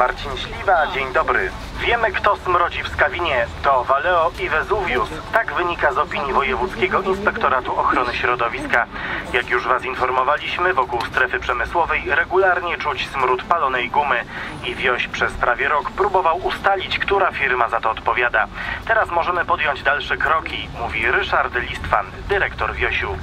Marcin Śliwa, dzień dobry. Wiemy, kto smrodzi w Skawinie. To Valeo i Vesuvius. Tak wynika z opinii Wojewódzkiego Inspektoratu Ochrony Środowiska. Jak już Was informowaliśmy, wokół strefy przemysłowej regularnie czuć smród palonej gumy. I Wioś przez prawie rok próbował ustalić, która firma za to odpowiada. Teraz możemy podjąć dalsze kroki, mówi Ryszard Listwan, dyrektor Wiosiu.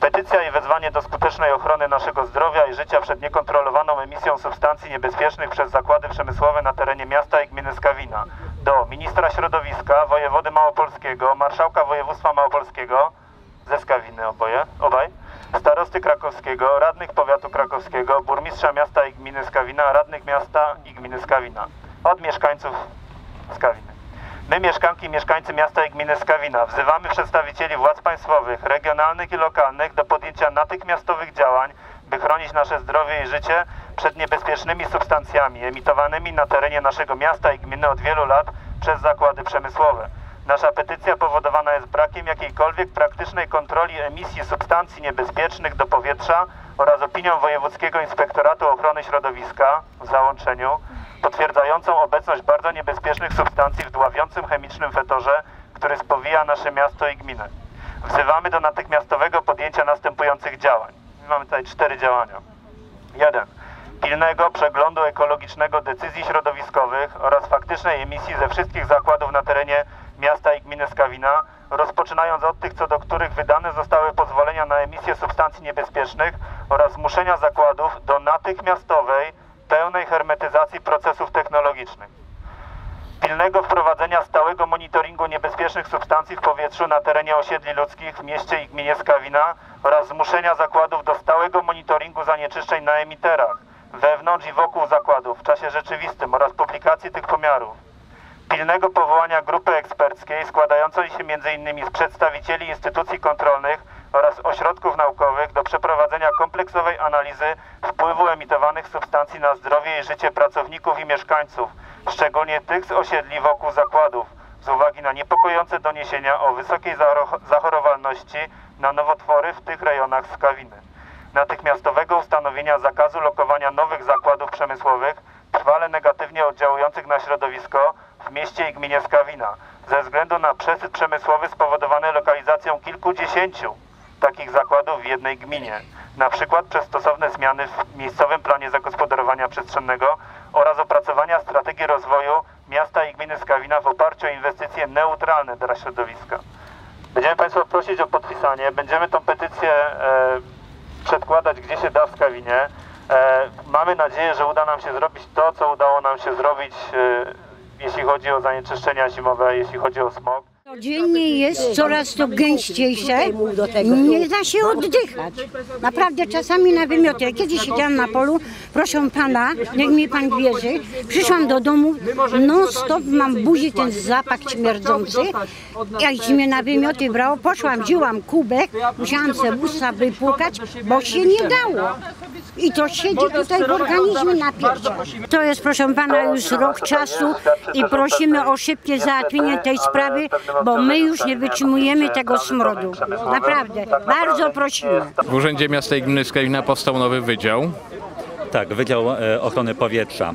Petycja i wezwanie do skutecznej ochrony naszego zdrowia i życia przed niekontrolowaną emisją substancji niebezpiecznych przez zakłady przemysłowe na terenie miasta i gminy Skawina. Do ministra środowiska, wojewody małopolskiego, marszałka województwa małopolskiego, ze Skawiny oboje, obaj, starosty krakowskiego, radnych powiatu krakowskiego, burmistrza miasta i gminy Skawina, radnych miasta i gminy Skawina. Od mieszkańców Skawiny. My, mieszkanki i mieszkańcy miasta i gminy Skawina, wzywamy przedstawicieli władz państwowych, regionalnych i lokalnych do podjęcia natychmiastowych działań, by chronić nasze zdrowie i życie przed niebezpiecznymi substancjami emitowanymi na terenie naszego miasta i gminy od wielu lat przez zakłady przemysłowe. Nasza petycja powodowana jest brakiem jakiejkolwiek praktycznej kontroli emisji substancji niebezpiecznych do powietrza oraz opinią Wojewódzkiego Inspektoratu Ochrony Środowiska w załączeniu potwierdzającą obecność bardzo niebezpiecznych substancji w dławiącym chemicznym fetorze, który spowija nasze miasto i gminę. Wzywamy do natychmiastowego podjęcia następujących działań. Mamy tutaj cztery działania. 1. Pilnego przeglądu ekologicznego decyzji środowiskowych oraz faktycznej emisji ze wszystkich zakładów na terenie miasta i gminy Skawina, rozpoczynając od tych, co do których wydane zostały pozwolenia na emisję substancji niebezpiecznych oraz zmuszenia zakładów do natychmiastowej, pełnej hermetyzacji procesów technologicznych. Pilnego wprowadzenia stałego monitoringu niebezpiecznych substancji w powietrzu na terenie osiedli ludzkich w mieście i gminie Skawina oraz zmuszenia zakładów do stałego monitoringu zanieczyszczeń na emiterach, wewnątrz i wokół zakładów w czasie rzeczywistym oraz publikacji tych pomiarów. Pilnego powołania grupy eksperckiej składającej się m.in. z przedstawicieli instytucji kontrolnych oraz ośrodków naukowych do przeprowadzenia kompleksowej analizy wpływu emitowanych substancji na zdrowie i życie pracowników i mieszkańców, szczególnie tych z osiedli wokół zakładów, z uwagi na niepokojące doniesienia o wysokiej zachoro- zachorowalności na nowotwory w tych rejonach Skawiny. Natychmiastowego ustanowienia zakazu lokowania nowych zakładów przemysłowych trwale negatywnie oddziałujących na środowisko w mieście i gminie Skawina ze względu na przesyt przemysłowy spowodowany lokalizacją kilkudziesięciu takich zakładów w jednej gminie, na przykład przez stosowne zmiany w miejscowym planie zagospodarowania przestrzennego oraz opracowania strategii rozwoju miasta i gminy Skawina w oparciu o inwestycje neutralne dla środowiska. Będziemy Państwa prosić o podpisanie, będziemy tą petycję e, przedkładać gdzie się da w Skawinie. E, mamy nadzieję, że uda nam się zrobić to, co udało nam się zrobić, e, jeśli chodzi o zanieczyszczenia zimowe, jeśli chodzi o smog. Codziennie jest coraz to gęściejsze. Nie da się oddychać. Naprawdę czasami na wymioty. Kiedyś siedziałam na polu, proszę pana, niech mi pan wierzy. Przyszłam do domu, non stop mam buzi ten zapach śmierdzący. Jak mnie na wymioty brało, poszłam, wzięłam kubek, musiałam sobie usta wypłukać, bo się nie dało. I to siedzi tutaj w organizmie na piersiach. To jest, proszę pana, już rok czasu i prosimy o szybkie załatwienie tej sprawy, bo my już nie wytrzymujemy tego smrodu. Naprawdę, bardzo prosimy. W Urzędzie Miasta i Gminy Skawina powstał nowy wydział. Tak, Wydział e, Ochrony Powietrza.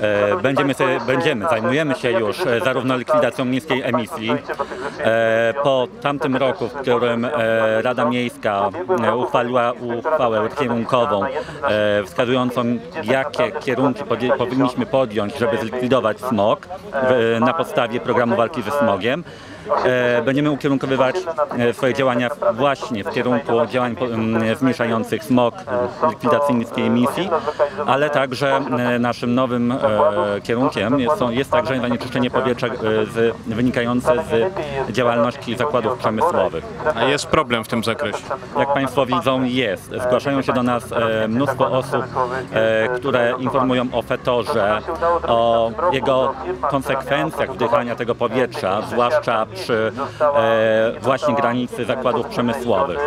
E, Będziemy, sobie, będziemy, zajmujemy się już e, zarówno likwidacją niskiej emisji. E, Po tamtym roku, w którym Rada Miejska uchwaliła uchwałę kierunkową wskazującą, jakie kierunki powinniśmy podjąć, żeby zlikwidować smog na podstawie programu walki ze smogiem. Będziemy ukierunkowywać swoje działania właśnie w kierunku działań zmniejszających smog, likwidacji niskiej emisji, ale także naszym nowym kierunkiem jest, są- jest także zanieczyszczenie powietrza e, z, wynikające z działalności zakładów przemysłowych. A jest problem w tym zakresie. Jak Państwo widzą jest. Zgłaszają się do nas e, mnóstwo osób, e, które informują o fetorze, o jego konsekwencjach wdychania tego powietrza, zwłaszcza przy e, właśnie granicy zakładów przemysłowych.